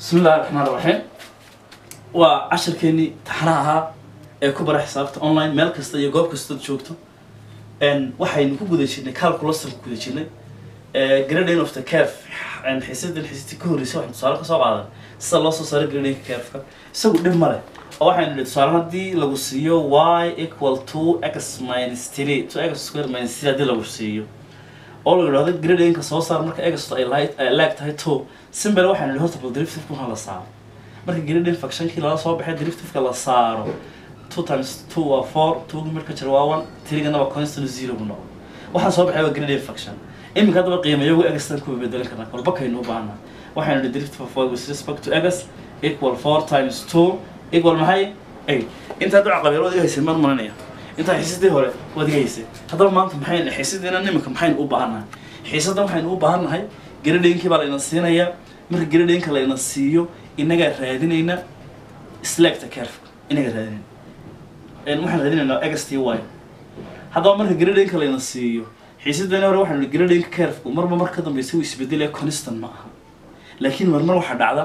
bismi illahi raxmaan raxiim waa cashirkeenii taxanaha ahaa ee ku bara xisaabta online meel kasta iyo goob kastood joogto. Waxaynu ku guda jirnay calculustan ku guda jirnay grading of the curve xiisadan xiisati ka horreysay waxaan tusaale ka soo qaadan sida loo soo saaro gradingka curveka isagu dhib ma leh oo waxaynu nihi tusaale haddii lagu siiyo y equal to x minus three to x square minus three haddii lagu siiyo oo la yidhahdo gradingka soo saar marka egasto ay laag tahay two simbel waxaynu nihi horta bal derivative waxaa la saaro. Marka grading functionkii lala soo baxay derivativeka la saaro. Two times two waa four two marka jira waa one three-gana waa constant zero bu noqdo waxaa soo baxay waa grading function iminka haddaba qiimayagu egastan ku bedelin karnaa kolba kaynu u baahnaa waxaynu nihi derivative of with respect to egas equal four times two equal maxay? Eight intaa duca qabeer waad iga haysay maan maranaya intaa xiisadii hore waad iga haysay haddaba maanta maxay xiisadiina niminka maxaynu u baahannahay xiisaddan waxaynu u baahannahay gradingkii baa layna siinayaa marka gradingka layna siiyo inagaa raadinayna. Selecta curve inagaa raadinayna waxaan raadinaynaa ext y haddaba marka gradingka layna siiyo xiisadani hore waxaanu nihi gradingka curveku marba mar ka dambeysa uu isbedelaya constant ma aha. Laakiin marmar waxaa dhacda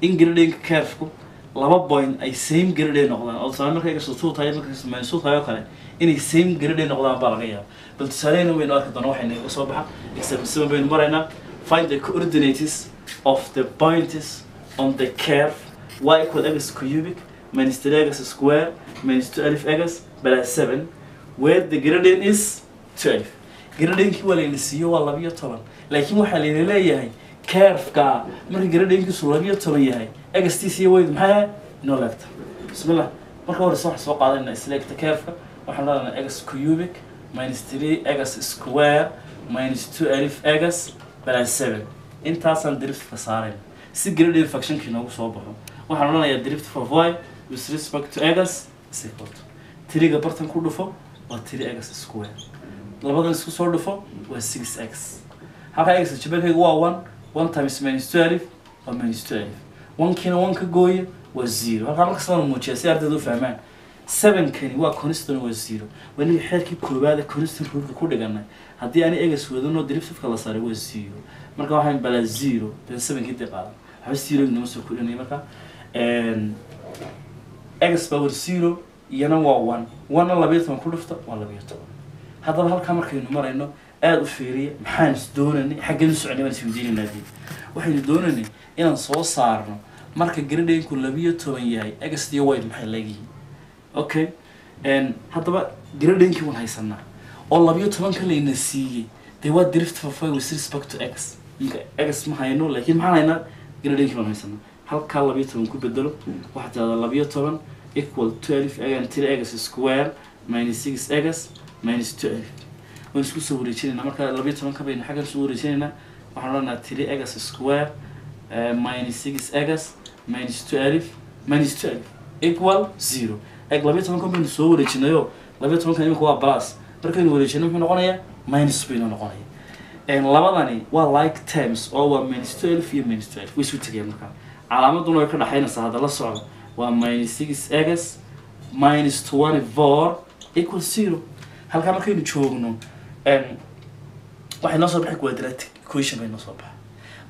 in gradingka curveku laba point ay same grade noqdaan. Oo tusaale marka egasto two tahay marka minus two tahay oo kale inay same grade noqdaan baa laga yaaba bal tusaalehina waynu arki doona waxayna iga soo baxa. Example seven baynu maraynaa find the coordinates of the points on the curve. Y equal x cubic minus three x square minus two alif x plus seven where the gradient is twelve. Gradingkii waa layna siiyo waa labiyo toban. Laakiin waxaa layna leeyahay curveka marka gradingkiisu labiyo toban yahay egstiis iyo weyd maxay? Inoo leegta bismillah. Marka horeyse waxaan soo qaadayna selecta curveka waxaan leedahay x cubic minus three x square minus two alif x plus seven. Intaasaan derivativeka saarayna si grading functionkii noogu soo baxo. Waxaan odhanayaa derivative of y with respect to x is equal to tiriga bartan ku dhufo waa three x square. Labadan isku soo dhufo waa six x halka x jabalkayga waa one one times minus two alif waa minus two alif onkiina one ka gooya waa zero. Halkaa markasta la muujiya si ardayda u fahmaan sevenkani waa constant waa zero. Waniga xeerkii koowaada constant rulka ku dhiganay haddii ani egas wadano derivativeka la saaray waa zero. Marka waxaan balaa zero then sevenkii qaadan waxba zero inama soo kordhinaya marka. Egas power zero iyana waa one. One-na labayo toban ku dhufta waa labayo toban haddaba halkaa markaynu marayno aada u fiiriya maxaan is doonaynay xaggeen u dii waxaynu doonaynay inaan soo saarno marka gradingku labiyo toban yahay egas iyo white maxay leeyihiin okay? Haddaba gradingkii waan haysanaa oo labiyo tobanka layna siiyey dee waa with respect to x ninka egas ma hayno laakiin maxaan haynaa gradingkii baan haysanaa halkaa labiyo toban ku bedelo waxaa tirahdaa labiyo toban equal twelve again three egas square minus six egas minus twelve waan isku soo wareejinaynaa marka labiyo tobanka baynu xaggan soo wareejinaynaa waxaan odhanayaa three egas square minus six egas minus twelve minus twelve equal zero. Eg labiyo tobankan baynu soo wareejinayo labiyo tobankan imika waa plus. Markaynu wareejino muxuu noqonayaa minus baynu noqonaya. Labadani waa like terms oo waa minus twelve iyo minus twelve way isu tegayaan markaa calaamaduna way ka dhaxaynaysaa hadda la socda waa minus six egas minus twenty four equal zero. Halkaa markaynu joogno waxay noo soo baxay quadratic equation bay noo soo baxay.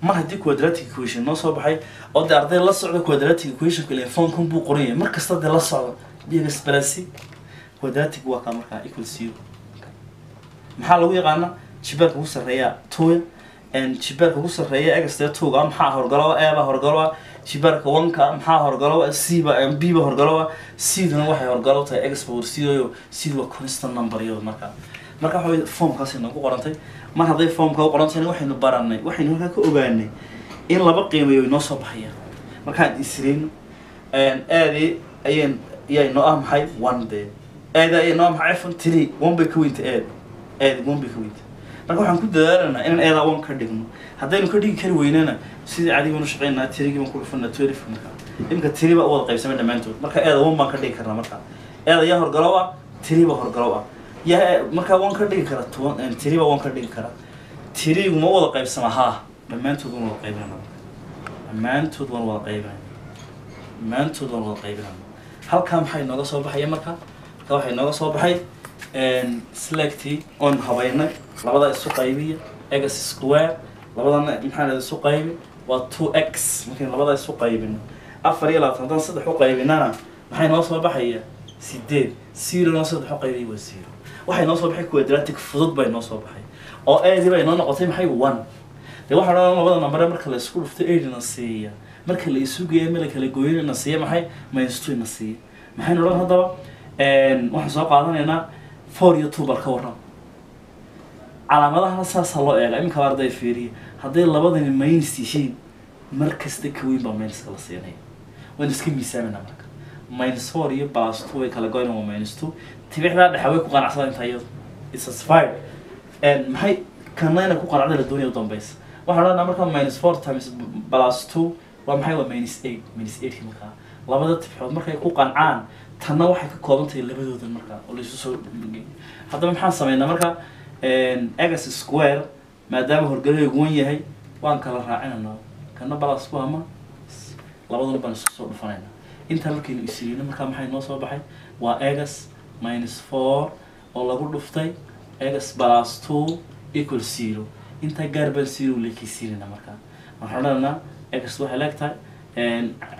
Mar haddii quadratic equation noo soo baxay oo dee arday la socda quadratic equation kale foonkan buu qoran yahay mar dee la socda bigas balasi quadratic waa kaa markaa equal zero. Maxaa lagu yaqaana jibaarka ugu sarreeya two jibaarka ugu sarreeya egastee twoga maxaa horgalowa e baa horgalowa jibaarka oneka maxaa horgalowa c ba b ba horgalowa c-duna waxay horgalo tahay egas power c-dayo c-da waa constant number iyado markaa marka waxa wey formkaasi noogu qorantay mar hadday formka u qorantayna waxaynu baranay waxaynu halkaa ka ogaanay in laba qiimayo inoo soo baxayaan. Markaan israyno aadi ayaan yaa inoo ah maxay? One dee aadi ayaa inoo ah maxay? fun three. One bay ka weynta aad aadi one bay ka weynta marka waxaan ku dadaalanaa inaan eedaa one ka dhigno. Haddaynu ka dhigi kari weynana sidii cadigii banu shaqeynaa tirigii baan ku dhufanaa twelve marka. Iminka tiri u wada qaybsamay dhammaantood. Marka eeda one baan ka dhigi karnaa marka. Eeda yaa horgalow ah tiri horgalow ah yaa markaa waan ka dhigi kara toban tiri baa waan ka dhigi kara. Tirigu ma wada qaybsama haa dhammaantood waan wada qaybinana dhammaantood waan wada qaybinana dhammaantood waan wada qaybinana halkaa maxay nooga soo baxaya marka marka waxay nooga soo baxay selecti oon habaynay labada isu qaybiya egas square. Labadana maxaa isu qaybi? Waa two x markaynu labada isu qaybino. Afar iyo labaatan haddaan saddex u qaybinana maxay noo soo baxaya? Sideed. Zerona saddex u qaybay waa zero waxay noo soo baxay quadratic fudud bay noo soo baxay oo aadi bay noo noqotay maxay one dee waxaa odhan labada nambare marka la isku dhufto aidina siiya marka la isu geeya ma la kala gooyinana siiya maxay minus two ina siiya maxaynu odhan haddaba waxaan soo qaadanaynaa four iyo two bal ka warram calaamadahana saasaa loo eega iminka baa arday fiiriya hadday labadani minus yihiin mar kasta ka weyn baa minuska la siinaya waan iska miisaaminaa marka minus four iyo plus two way kala goyna waa minus two. Tibixdaa dhexe way ku qanacsadaan intaa iyadu it's satisfied maxay kanayna ku qanacda la doonaya u dambaysa waxaan odhanaa marka minus four times plus two waa maxay waa minus eight minus eight markaa? Labada tibxood markay ku qancaan tanna waxay ka kooban tahay labadooda markaa oo laisu soo haddaba maxaan sameynaa marka egas square maadaama horgalaheegu wan yahay waan kala raacinanaa kana balas ku ama labaduna baan isku soo dhufanayna intaa markaynu isirino markaa maxay noo soo baxay? Waa egas minus four oo lagu dhuftay. Egas plus two equal zero. Intaa gaar baan zero leekeysiinayna markaa waxaan odhanaynaa egas waxay leegtahay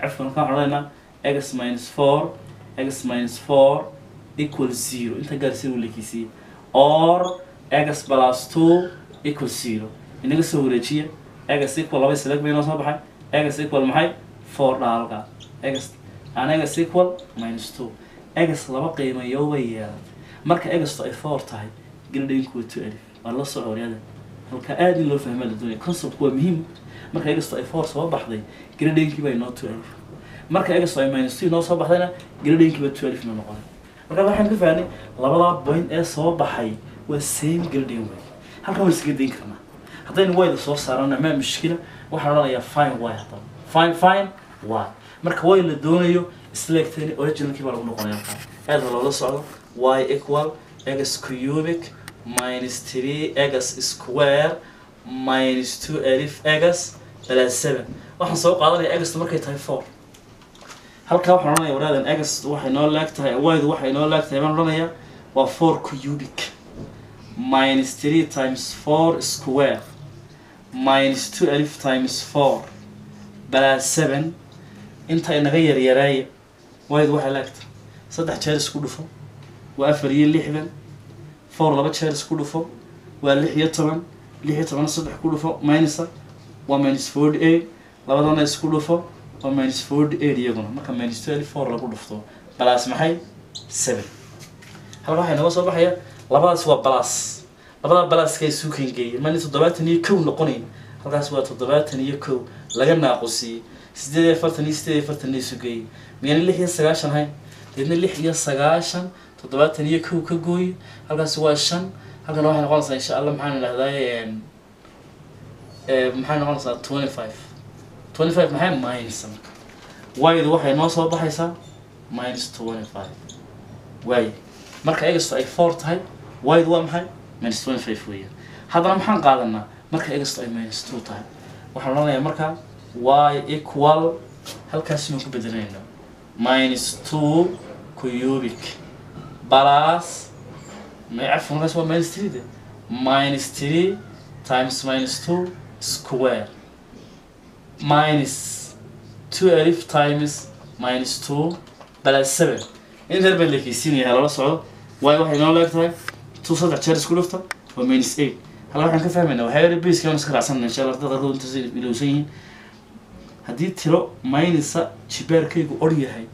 cafkan waxaan odhanaynaa egas minus four x minus four equal zero. Inta gaar zero leekeysiiya or x plus two equal zero. Inaga soo wareejiya x equal laba isleeg bay noo soo baxay. X equal maxay? Four dhaalka. X an x equal minus two. X laba qiimayo bay yeelatay marka x ay four tahay gradinku waa two alif waa la soo coryada halka aad in loo fahmaa la doonaya concept waa muhiim. Marka x ay four soo baxday gradingkii bay noo two alif marka egas ay minus two noo soo baxdayna gradingkiiba two alif noo noqonay. Marka waxaan ka fahnay labadaa point ee soo baxay waa same grading way. Halkan waan iskaga dayn karnaa haddaynu wayda soo saarana maa mushkila. Waxaan odhanayaa fine y haddaba. Fine fine y marka way la doonayo isleegtayni originalkii baa lagu noqonaya aad baa loola socdo. Y equal egas cubic minus three egas square minus two alif egas plus seven. Waxaan soo qaadanaya egasta markay tahay four. Halkaa waxaan odhanaya waraadan egas waxay noo laag tahay waxay noo laag tahay baan odhanayaa waa four cubic minus three times four square minus two alif times four plus seven inta inaga yaryareeya waydu waxay laag tahay saddex jeer isku dhufo. Waa afar iyo lixdan four laba jeer isku dhufo. Waa lix iyo toban. Lix iyo toban saddex ku dhufo. Minusa waa minus forty eight. Labadana isku dhufo. Waa minus forty eight iyaguna. Marka minus twenty four lagu dhufto balas maxay? Seven. Halka waxay nooga soo baxaya. Labadaas waa balas labada balaaska isu kengeeya mani toddobaatan iyo kow noqonayn. Halkaas waa toddobaatan iyo kow. Laga naaqusiyey sideed iyo afartan iyo sideed iyo afartan la isu geeyey miyana lix iyo sagaashan hayn deedna lix iyo sagaashan toddobaatan iyo kow ka gooye halkaas waa shan. Halkan waxay noqonaysaa insha allah maxaan idhahdaa maxay noqonaysaa twenty five twenty five maxay? Minus marka. Waydu waxay noo soo baxaysaa minus twenty five waay. Marka egasto ay four tahay waydu waa maxay? Minus twenty five weeyaan. Haddana maxaan qaadanaa marka egasto ay minus two tahay. Waxaan odhanayaa marka y equal halkaas inaan ku bedelanayna minus two cubic. Plus may cafan halkaas waa minus three de? Minus three times minus two square. Minus alif times minus two plus seven. Inter baan lekeysiinaya lala socdo waayo waxay noo leeg tahay saddex jeer isku dhufta waa minus eight. Halka waxaan ka fahmaynaa waxaa yara iska raacsanna insha qaarkood intaas ilowsan yihiin haddii tiro minusa jibaarkaygu or yahay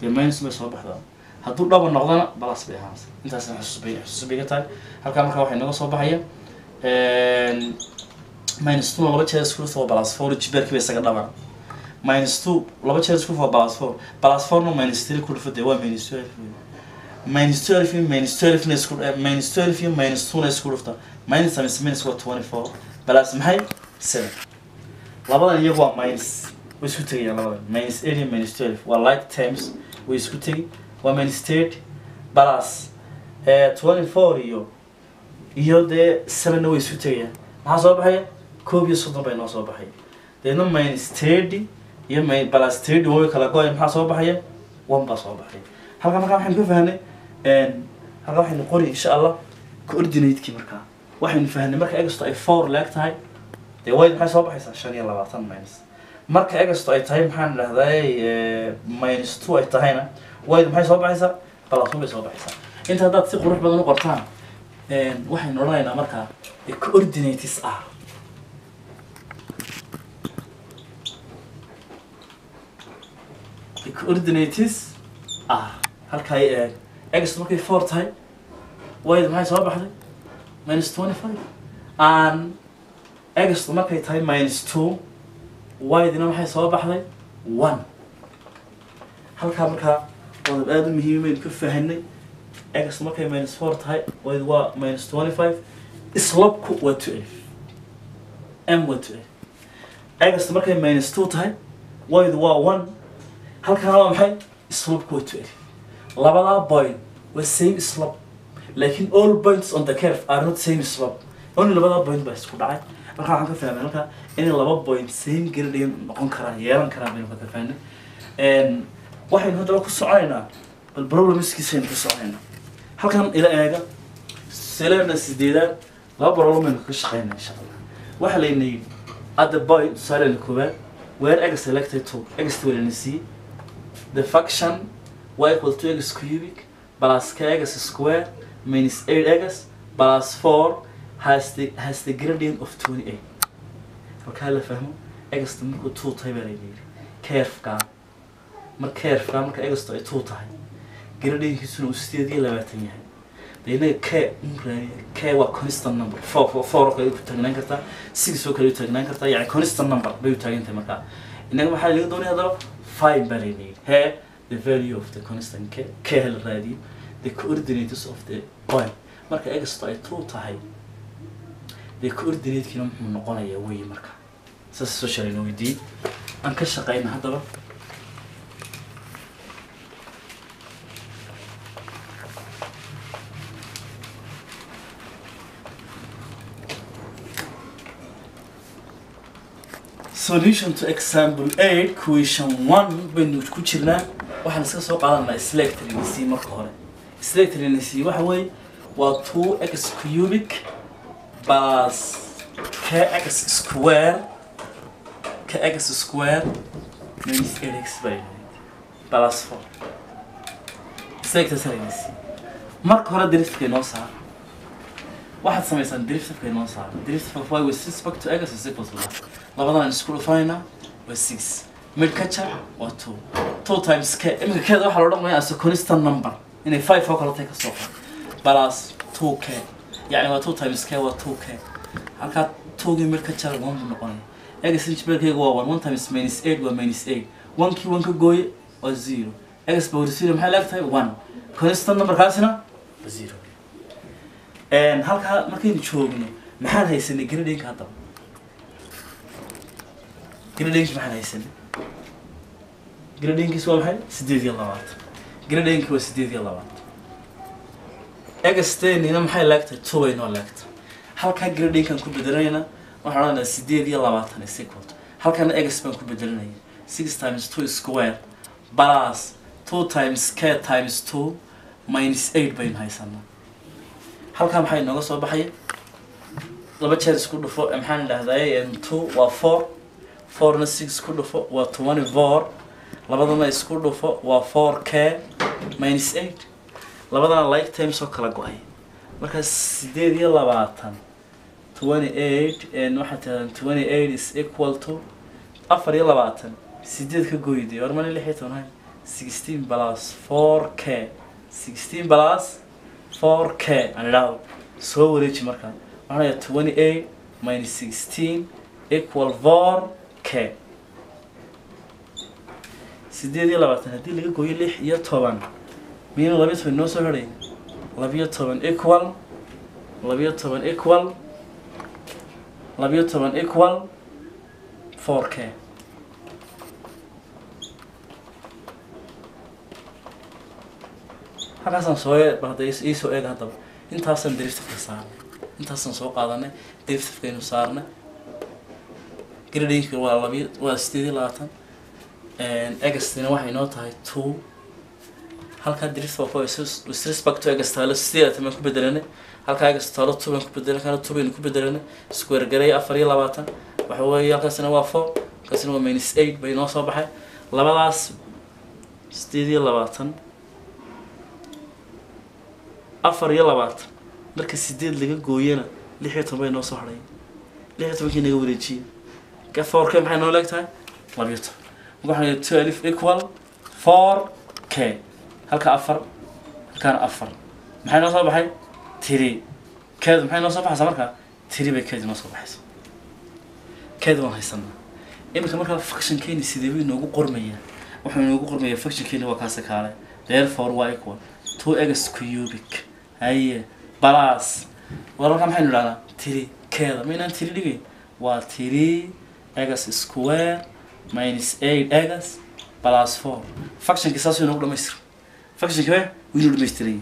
dee minus bay soo baxdaa hadduu dhaba noqdana balas bay ahaanaysa. Intaasna xusuus bay xusuus bay ka tahay. Halkaa marka waxay nooga soo baxaya minus two laba jeer dhufta waa balas four jibaarkii bay isaga dhabaan minus two laba jeer dhufta waa balas four. Balas fourna minus three ku dhufa dee waa minus twelve. Minus twelve iyo minus twelve na isku minus twelve iyo minus two na isku dhufta. Minus times minus waa twenty four balas maxay? Seven labadan iyagu waa minus way isku tegayaan labadan. Minus eight iyo minus twelve. Waa like terms way isku tegi. Waa minus thirty balas twenty four iyo iyo dee sevenna way isku tegayaan maxaa soo baxaya koob iyo soddon bay noo soo baxay. Deedna minus thirty iyo balas thirty way kala go'ay. Maxaa soo baxaya one baa soo baxay. Halka markaa waxaynu ka fahnay halka waxaynu qori insha allah coordinate-kii markaa. Waxaynu fahnay marka egasto ay four leeg tahay dee wayd maxay soo baxaysaa shan iyo labaatan minus marka egasto ay tahay maxaan idhahday minus two ay tahayna wayd maxay soo baxaysaa? Plus bay soo baxaysaa. Inta haddaad si qurux badan u qortaan waxaynu odhanaynaa markaa coordinates ah. Coordinates ah. Halkaa i eeg egasto markay four tahay wayd maxay soo baxday? Minus twenty five and egasto markay tahay minus two waydina maxay soo baxday? One. Halkaa markaa qodob aada u muhiima baynu ka fahanay egasto markay minus four tahay wayd waa minus twenty five islabku waa two m waa two egasto markay minus two tahay wayd waa one. Halkaana waa maxay? Islabku waa two labadaa point waa same slope. Laakiin all points on the curve are not same slope. Only labadaa point baa isku dhacay marka waxaan ka fahmay halka inay laba point same gradient noqon karaan yeelan karaan baynu ka fahnay waxaynu haddaba ku soconaynaa bal problemskiisaynu ku soconaynaa. Halkan ila eega selena sideedaad laba problem baynu ka shaqeynaa insha allah waxaa layna yidhi at the point tusaalena koowaad where x selected to x walana c the function y equal to x cubic plus kx square minus 8x plus 4 has the gradient of 28 halkaa la fahmo egasta markuu two tahay baa layidhi carefka mar carefka marka egasto ay two tahay. Gradientkiisuna uu sideed iyo labaatan yahay. Inaga k unraadiya k waa constant number. Four four ku taagnaan kartaa six oo kale u taagnaan kartaa yani constant number bay u taagan markaa inaga maxaa laga doonaya haddaba five baa layna yidhi. He the value of the constant k k la raadiyo. The coordinates of the point marka egasto ay two tahay dee coordinatekiina muxuu noqonayaa wey marka. Saas soo shalayna weydiiyey aan ka shaqeyna haddaba. Solution to example eight question one baynu ku jirnaa. Waxaan iska soo qaadanaa selectrinc marka hore. Selectrinc waxa weeye waa two x cubic plus kx square. Kx square minus 8x by plus 4 selectrinc marka hore derifka inoo saar waxaad samaysaan derifka inoo saar derifka y with respect to x is equal to that labadan isku dhufanayna waa 6 mid ka jar waa 2 2 times k. Imika keeda waxaa loo dhaqmaya as a constant number. Inay 5 oo kale tahay ka soo qor plus 2k yani waa two times k waa two k halkaa togii meel ka jara one buu noqonaya egs reachbackeyga waa one one times minus eight waa minus eight one kii one ka gooye waa zero. egs power zero. Maxay leeg tahay one constant numberkaasina zero halkaa markaynu joogno maxaan haysanay gradinka haddaba gradinki maxaan haysanay gradinkiis waa maxay sideed iyo labaatan gradinki waa sideed iyo labaatan egastenina maxay leegtahay two bay noo leegtahay halkaa gradingkan ku bedelanayna waxaan odhanayaa sideed iyo labaatan equal to halkana baan ku bedelanaya six times two square plus two times k times two minus eight baynu haysanaa halkaa maxay nooga soo baxaya laba jeer isku dhufo maxaan idhahday two waa four. Fourna six ku dhufo waa twenty four labadana isku dhufo waa four k minus eight labadana like times oo kala go'ay. Markaas sideed iyo labaatan twenty eight waxaa tirahdaan twenty eight is equal to afar iyo labaatan. Sideed ka goyday hormana lix iyo toban sixteen plus four k. sixteen plus four k. Aan idhaahdo soo wareeji markaa waxaan leeyahay twenty eight minus sixteen equal four k. Sideed iyo labaatan haddii laga gooyo lix iyo toban miyayna labiyo toban inoo soo hadhay labiyo toban equal labiyo toban equal labiyo toban equal four k halkaasaan soo hadda iisoo eega haddaba intaasaan deriftifka saarnay intaasaan soo qaadanay deriftifkaynu saarnay gradingka waa labiyo waa sideed iyo labaatan egastina waxay noo tahay two halkaa deriftifka with respect to egastaalo sideed labaatan baan ku bedelanay halkaa egastaalo two baan ku bedelan kana two baynu ku bedelanay square garay afar iyo labaatan. Waxa weeye halkaasina waa four. Halkaasina waa minus eight bay noo soo baxay. Labadaas sideed iyo labaatan. Afar iyo labaatan. Marka sideed laga gooyana lix iyo toban bay noo soo hadhay lix iyo tobankii naga wareejiye. Ka four k maxay noo leeg tahay labiyo toban. Marka waxaan two alif equal four k halka afar halkaana afar. Maxay noo soo baxay? Tiri. Keedu maxay noo soo baxaysaa markaa tiri bay keedi noo soo baxaysa. Keedi waan haysanaa. Iminka markaa functionkeeni sidee buu inoogu qormayaa wuxuu inoogu qormayaa functionkeeni waa kaasi kaale therefore waa equal two x cubic? Haye plus wararka maxaynu idhahdaa tiri keeda maynaan tiri dhigayn waa tiri x square minus eight x plus four. Functionki saasuu inoogu dhamaystira functionki we wuu inoo dhamaystiranya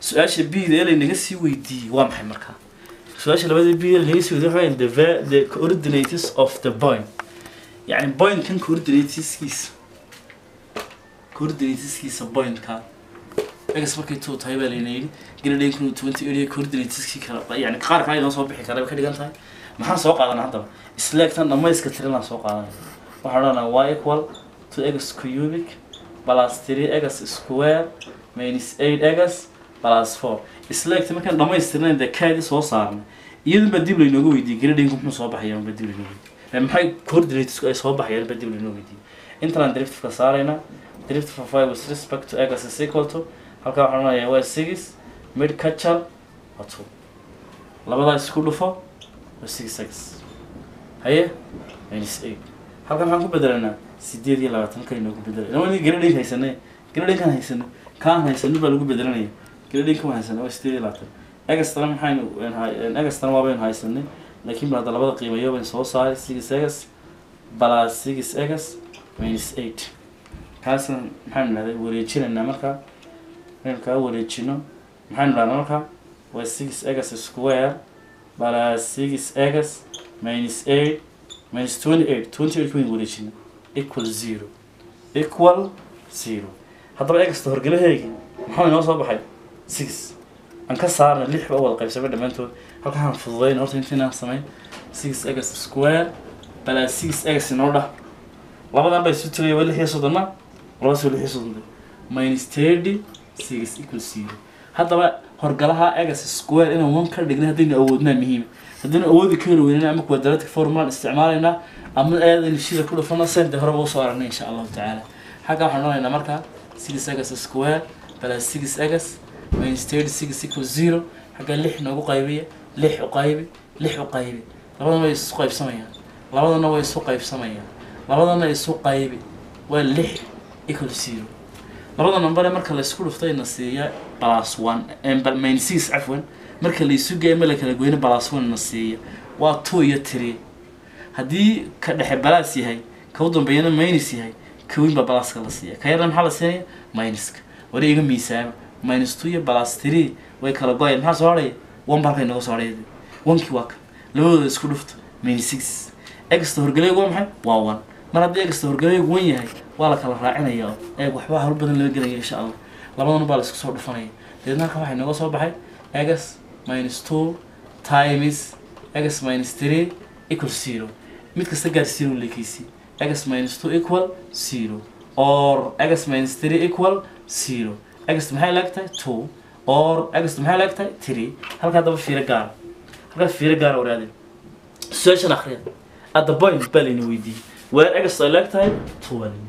su-aasha b da ee laynaga sii weydiiyey waa maxay markaa su-aasha labada b ee laynaga sii weydiiyey waxa weyn the va- the coordinates of the point يعني point kan coordinateskiisa coordinateskiisa pointka egas markay two tahay baa layna yidhi grading kun twenty area coordinateski kala yani qaar kale inoo soo bixi kara bay ka dhigan tahay maxaan soo qaadanaa haddaba isleegtan dhamayska tirinaan soo qaadanaya waxaan odhanaa y equal to x cubic plus three x square minus eight x plus four. Isleegta markaan dhamaystirnayn dee kaadi soo saarnay. Iyadun baa dib laynooga weydiiyey grading muxuu soo baxaya baa dib laynooga weydiiyey. Maxay coordinatesku ay soo baxayaan baa dib laynoo weydiiyey. Intaan derivativeka saaraynaa derivative of y with respect to x is equal to halkaa waxaan odhanayaa waa six mid kajar waa two. Labadaa isku dhufo waa six x haye? Minus eight. Halkan maxaan ku bedelanaa sideed iyo labaatan kale inoogu bedelay lama nin grading haysanay. Gradingkan haysanay. Kaan haysanay baa lagu bedelanaya gradingkan waan haysanay waa sideed iyo labaatan egastana maxaynu egastana waa baynu haysanay. Laakiin ba labada qiimayo baynu soo saaray. Six x plus six x minus eight. Kaasna maxaynu dhahday wareejinaynaa markaa. Inaynu kaa wareejino. Maxaynu dhahnaa markaa? Waa six x square plus six x minus eight minus twenty eight twenty eight baynu wareejina equal zero. Equal zero. Haddaba egasta horgalaheegi maxaa inoo soo baxay? Six. Aan ka saarna lix ba u wada dhammaantood halka aan fududayn horta intaynaan samayn six x square plus six x inoo dhah labadan bay isu tagaya waa lix iyo soddonna labadaas waa lix iyo soddon minus thirty six equal zero. Haddaba horgalaha egas square inaan one ka dhigna haddaynu awoodnaa muhiima haddaynu awoodi kari weynana ama quadratic formulaan isticmaalaynaa ama aadaynu shida ku dhufana sente horeba u soo aragnay insha allahu tacaala. Xagga waxaan odhanaynaa markaa six egas square plus six egas minus thirty six zero. Xagga lix noogu qaybiya lix u qaybi lix u qaybi. Labadana way isu qaybsamayaan labadana way isu qaybsamayaan labadana isu qaybi. Waa lix equal zero. Labada number marka la isku dhuftay na siiya plus one minus six cafwan marka la isu geeyo ma la kala na siiya waa two iyo three haddii ka dhexe balas yahay ka u dambeeyana minus yahay ka weyn baa balaska la siiya. Ka yarna maxaa la siinaya minuska wari iga miisaama minus two iyo plus three way kala goyaan. Maxaa soo hadhaya one ba halka inaga soo hadhaya onkii waa kan labadooda isku dhufta minus six. Exta horgaleegu waa maxay? Waa one. Mar haddii exta horgaleegu wan yahay waa la kala raacinaya eeg waxba hawl badan laga gelaya insha allah. Labadan baa la isku soo dhufanaya deedna halka waxay nooga soo baxay. X minus two times x minus three equal zero. Mid kasta gaar zero leekeysi x minus two equal zero. Or x minus three equal zero. X maxay laag tahay two. Or x maxay laag tahay three. Halkaa daba fiiro gaara halkaa fiiro gaara waraadeen su'aashan akhriya at the point baa layna weydiiyey. Where x ay laag tahay two baa layna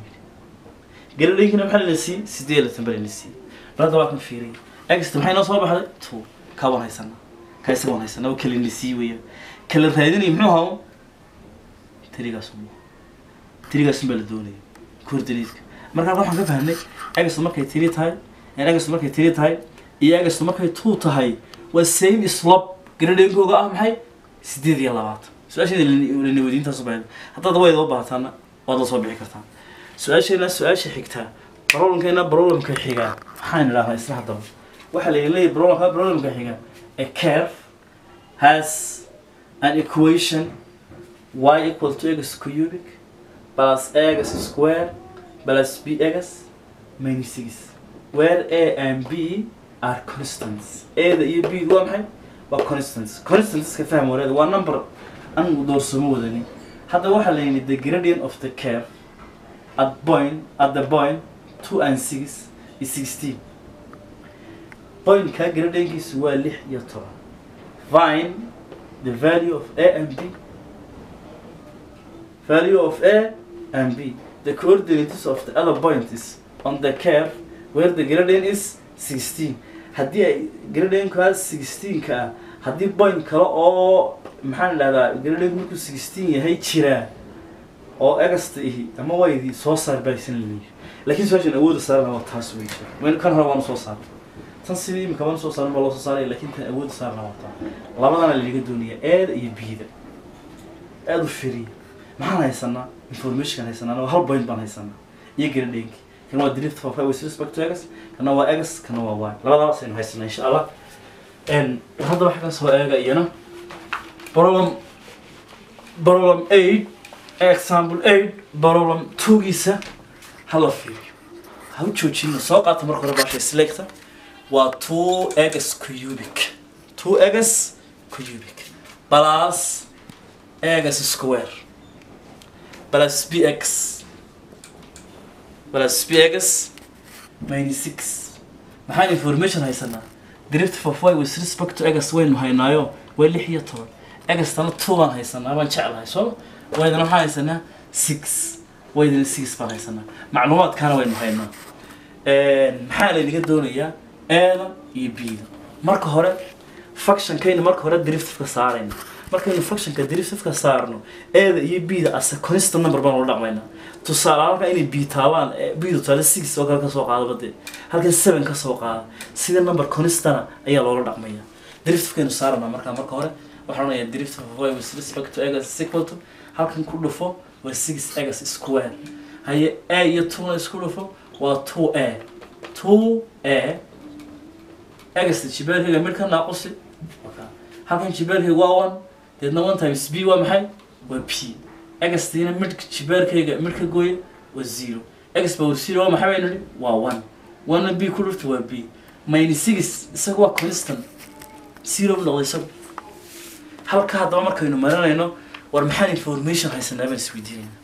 galadhinkina maxaa lana siiyey? Sideed iyo baa lana siiyey? Balada waa kan fiiriya. Egsta maxay noo soo baxday? Two kaa waan haysanaa kaa isaga waan sii weya kala raadinaya muxuu ahaa tirigaas un tirigaas baa la doonaya coordinateska marka waxaan ka fahnay egasta markay tiri tahay egasta markay tiri tahay iyo egasta markay two tahay waa same slope galadhinkooga ah maxay? Sideed iyo labaatan su'aasheeda lana weydiintaas baa haddaad wayd oo baahataana waad la soo bixi kartaa su'aasheena su'aasha xigtaa problemkeena problemka xiga maxaan idhahnaa isla haddaba waxaa la leeyahay problemka problemka xiga. A curve has an equation y equal to x cubic plus x square plus bx minus six where a and b are constants. A-da iyo b waa maxay? Waa constants. Constantska faham wareeda waa number. An doorsoomo wadanin hadda waxaa la yidhi the gradient of the curve at point at the point two and six is sixteen gradientkiisu waa lix iyo toban. Find the value of a and b. Value of a and b. The coordinates of the other point is on the curve where the gradient is 16 haddii ay gradientkaas 16 ka ah haddii point kale oo maxaan idhahdaa gradient markuu 16 yahay jiraa oo egasta ihi ama waydii soo saar baysan leeyihi laakiin su'aashan awooda saarana waa taas wey wen kan hore waanu soo saaray tan sidii imika waanu soo saaran baa loo soo saaraya laakiin tan awooda saarana waa taa labadana laga doonaya eeda iyo bida aada u firiya maxaan haysanaa information haysanaa hal point baan haysanaa iyo gradient kan waa drift for with respect to x kana waa x kana waa y labadaas aynu haysanaa insha allah hadda waxa ka soo eega iyana problem problem eight. Example eight problem two-giisa hala fiiriyo. Ha u joojino soo qaata marka hore baashay selecta waa two x cubic two x cubic plus x square plus bx plus bx minus six maxaan information haysanaa drift for y with respect to x waynu haynaayo waa lix iyo toban egastana two baan haysanaa baan jeclahay soo waydana waxaan haysanaa six waydana six baan haysanaa macluumaadkaana waynu haynaa maxaa laynaga doonayaa eeda iyo bida marka hore functionkayna marka hore driftifka saarayna. Markaynu functionka driftifka saarno eeda iyo bida ase constant number baan ula dhaqmaynaa tusaale halka inay b taalaan bida taale six oo kale ka soo qaada bade halkan seven ka soo qaada sida number constana ayaa loola dhaqmaya. Driftifkaynu saarana markaa marka hore waxaan onayaa drift of y with respect to is equal to halkan ku dhufo waa six x square. Haye a iyo two isku dhufo waa two a. Two a egasta jibeelkayga mid ka naaqusi halkan jibeelkayga waa one deedna one times b waa maxay waa p. Egastiina midka jibeelkayga mid ka gooya waa zero. Egas power zero waa maxay baynu nihi waa one one b ku dhufta waa b. Minus six isaga waa constant zero u noqday isagu halka haddaba markaynu marinayno war maxaan information haysanaa baan isweydiinayna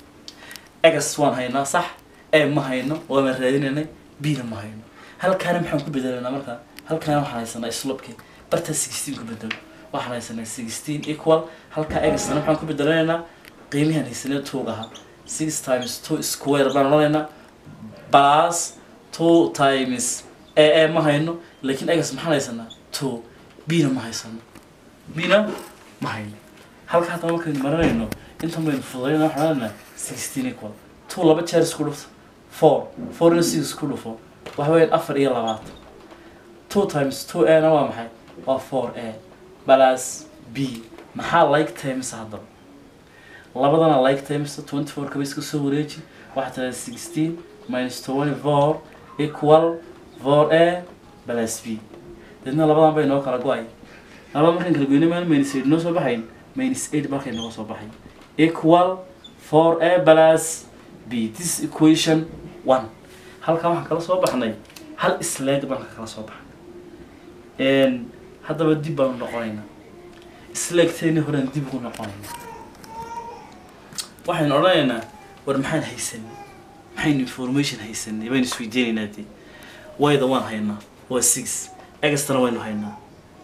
egas waan haynaa sax e ma hayno waana raadinaynay bna ma hayno halkaana maxaan ku bedelaynaa markaa halkaana waxaan haysanaa slopki barta sixteen ku bedelo. Waxaan haysanaa sixteen equal. Halkaa egasana maxaan ku bedelanaynaa qiimihan haysanee tuug ahaa six times two square baan odhanaynaa plus two times e e ma hayno laakiin egas maxaan haysanaa two. Bna ma haysano bna ma hayno. Halka haddaba markaynu marinayno intan baynu fududayna waxaan odhanaynaa sixteen equal. Two laba jeer isku dhufto. Four. Four iyo six isku dhufo waxa weeyaan afar iyo labaatan two times two a na waa maxay? Waa four a. Plus b. Maxaa like times haddaba? Labadana like times twenty four kaba iska soo wareeji. Waxaa tahay sixteen minus twenty four equal four a plus b. Deedna labadan bay noo kala go'ay. Labada markaan kala goyna maan minus eight noo soo baxayn minus eight markay nooga soo baxay equal four a plus b. This equation one halkan waxaan kala soo baxnay. Hal isleeg baan kala soo baxnay. Haddaba dib baanu noqonaynaa isleegteeni horeen dib ugu noqonaynaa waxaynu odhanaynaa war maxaan haysanay? Maxaynu information haysanay baynu isweydiinaynaa dee. Wayda waan haynaa. Waa six. Egastana waynu haynaa.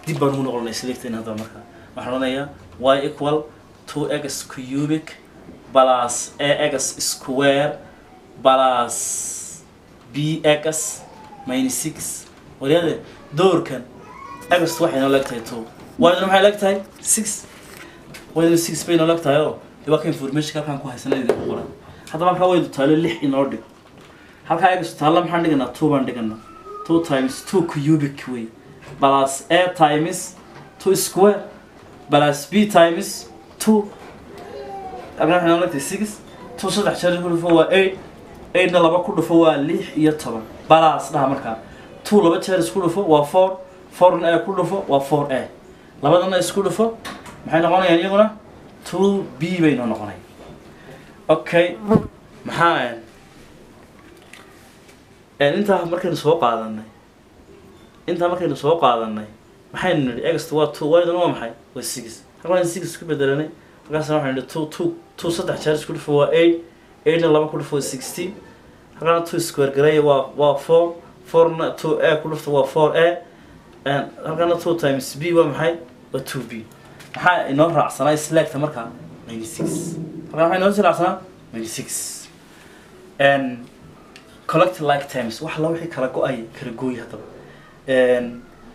Dib baan ugu noqonay isleegteeni haddaba markaa waxaan odhanayaa y equal two x cubic plus ax square plus bx minus six. Waliyaade doorkan agast waxay noo leeg tahay two. Waydana maxay leeg tahay six. Waydana six bay noo leeg tahay oo dee waa ka informationka halkaan ku haysana idinku qoran. Haddaba halkaa waydu taalo lix inoo dhig. Halkaa agastu taalla maxaan dhiganaa two baan dhiganaa. Two times two cubic way plus a times two square. Plus b times two. Abna waxay noo leeg tahay six. Two saddex jeer ku waa eight eightna laba ku dhufo waa lix iyo toban. Balaas dhaha markaa two laba jeer isku dhufo waa four. Fourna a ku dhufo waa four a labadana isku dhufo. Maxay noqonayaan iyaguna? Two b bay noo noqonaya okay maxaa intaa markaynu soo qaadanay intaa markaynu soo qaadanay maxaynu nidhi egast waa two waydana waa maxay? Waa six. Halkaan six ku bedelanay halkaasna waxaan idhi two two two saddex jeer isku dhufo waa eight eightna laba ku dhufo sixteen. Halkaana two square gareeya waa waa four. Fourna two a ku dhufto waa four a. And halkaana two times b waa maxay? Waa two b. Maxaa inoo raacsanaa selecta markaa ninety six halkaan maxaa inoo sii raacsanaa? Ninety six collect like times. Wax la wixii kala go'ay kala gooy haddaba.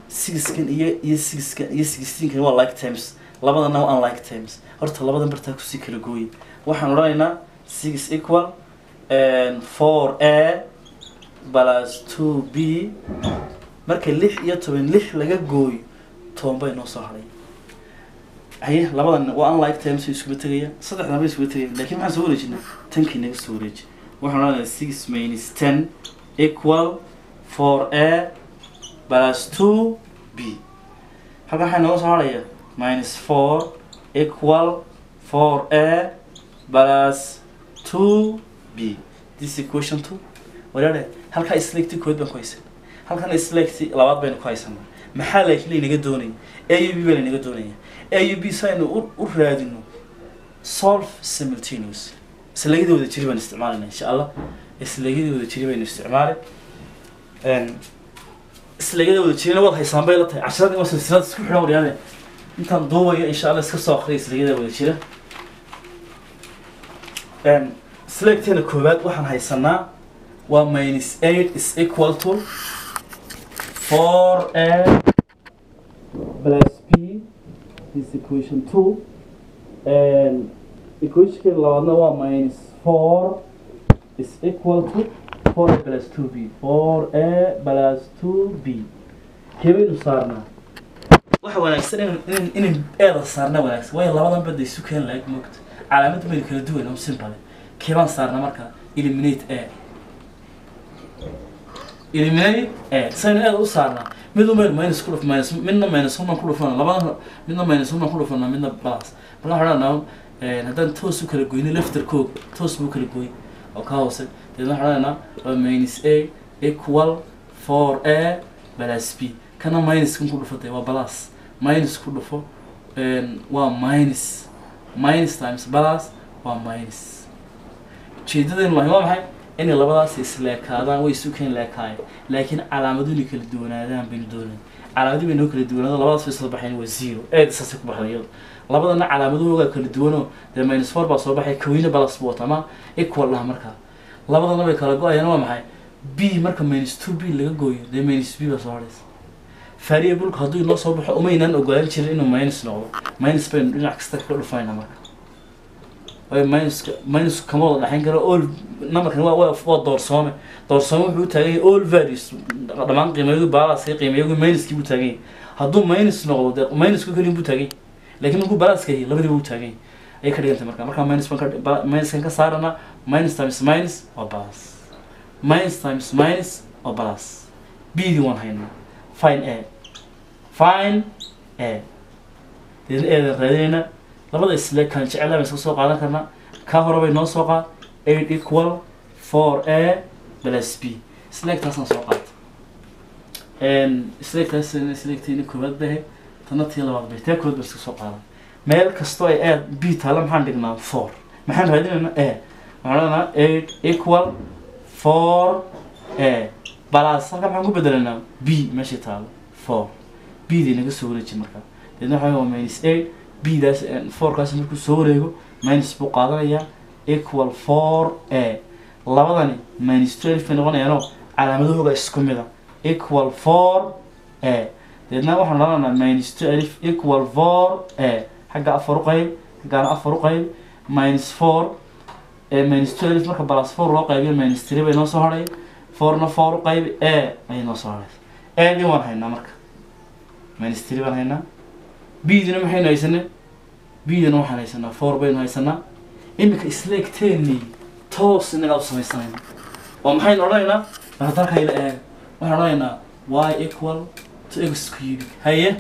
Sixkan iyo iyo sixkan iyo sixteenkan waa like times. Labadana waa unlike times. Horta labadan bartaa ku sii kala gooye waxaan odhanaynaa six equal and four a plus two b. Marka lix iyo toban lix laga gooyo toban bay noo soo hadhay haye labadan waa unlike way iskuba tegaya saddexdan bay iskuba tegaya laakiin maxaan soo wareejinay tankii naga soo wareeji. Waxaan odhanayaa six minus ten equal four a plus two b. Halkan waxaa nooga soo hadhaya minus four equal four a plus two b this equation two walaale halkaa islegti kood baan ku haysan halkan islegti labaad baynu ku haysanaa maxaa laakiin laynaga doonaya a u b baa laynaga doonaya a u b saynu u u raadino? Solve simultaneous. Isleegyadooda jiri baan isticmaalayna insha allah isleegyadooda jiri baynu isticmaalay isleegyadooda jirina waad haysaan bay la tahay. Casharadii waa silsilad isku xidhan waryaale intaan duubayo insha allah iska soo akriya isleegyada wada jira selecteena koowaad waxaan haysanaa waa minus eight is equal to four a plus b is equation two. And equation labaadna waa minus four is equal to four a plus two b. Four a plus two b. Kebaynu saarnaa waxa wanaagsan in in in eeda saarna wanaagsan. Waayo labadan bada isu keen laeg moogta calaamada baynu kala duwan oo simple keebaan saarna marka eliminate a eliminate a saynu eeda u saarnaa mid umaynu minus ku dhuf minus midna minus one baan ku dhufana labadana midna minus one baan ku dhufana midna plus. Bal waxaan odhanaa haddaan toos u kala goyno laftarkoog toos buu kala gooy oo ka hoose deedna waxaan odhanaa minus a equal four a plus b kana minus kan ku dhufatay waa plus minus ku dhufo waa minus minus times plus waa minus. Ujeedadaynu lahayn waa maxay? Inay labadaas isleekaadaan way isu keen leekaayeen laakiin inay kala duwanaadaan baynu doonayn calaamadu bay noo kala duwanaado labadaas bay soo baxayn waa zero. Eed saasay ku baxday iyadu. Labadana calaamadahoogaa kala duwanoo dee minus four baa soo baxay kaweyne balas buu wata ama equal dhaha markaa. Labadana bay kala go'ayaan waa maxay? B marka minus two b laga gooyo dee minus b baa soo hadhaysa variableka hadduu inoo soo baxo umaynaan ogolaan jirin inuu minus noqdo. Minus baynu dhinac kasta kaga dhufayna marka. Waayo minuska minus kama wada dhexayn karo all numberkan waa waa doorsoome. Doorsoome wuxuu u taagan yahay all values dhammaan qiimayadu baalaska qiimayagu minuskii buu taagan yahay hadduu minus noqdo dee minusku keliya buu taagan yahay laakiin markuu balaaska yahay labadiiba buu taagan yahay ayay ka dhigantay marka. Markaa minus baan ka minuskan ka saarana minus times minus waa balas minus times minus waa balas bdii waan haynaa. Fine a fine. A deedna eedan raadinayna labada isle kan jecel baan iska soo qaadan karnaa ka hore bay noo soo qaad. Eight equal four a plus b. Isleegtaasna soo qaata isleegtaas isleegtayna koowaad bahe tana tii labaad bay. Tee koowaad baan iska soo qaadan. Meel kastoo ay a b taalla maxaan dhignaa? Four. Maxaan raadinaynaa a waxaan odhanaa eight equal four a balas halka maxaan ku bedelaynaa? B. Meeshii taalo. Four b dii naga soo wareeji markaa deedna waxaa waa minus eight b daas fourkaas markuu soo wareego minus buu qaadanayaa equal four a. Labadani minus twelve bay noqonayaanoo calaamadahooga isku mida equal four a. Deedna waxaan odhanaynaa minus twelve equal four a. Xagga afar u qayb xaggaana afar u qayb minus four. Minus twelve marka balas four loo qaybiyo minus three bay noo soo hadhay fourna four u qaybi a ayay noo soo hadhay adii waan haynaa marka minus three baan haynaa. Bdina maxaynu haysanay bdina waxaan haysanaa four baynu haysanaa. Iminka isleegteeni toos inagaa u samaysanayna oo maxaynu odhanaynaa? Mardarkayla eeg waxaan odhanaynaa y equal to x cubic haye?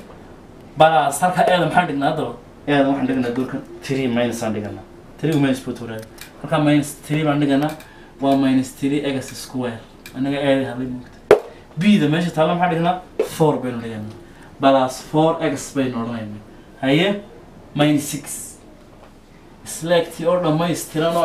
Balas halkaa eeda maxaan dhignaa haddaba? Eeda waxaan dhignaa dhulkan three minus aan dhiganaa three minus tuuraay halkaa minus three baan dhiganaa waa minus three x square. Anaga eedi hadlay moogta bda meesha taalla maxaan dhignaa? Four baynu dhiganaa balas four x baynu odhanaynaa haye? Minus six. Isleegtii oo dhammaystiran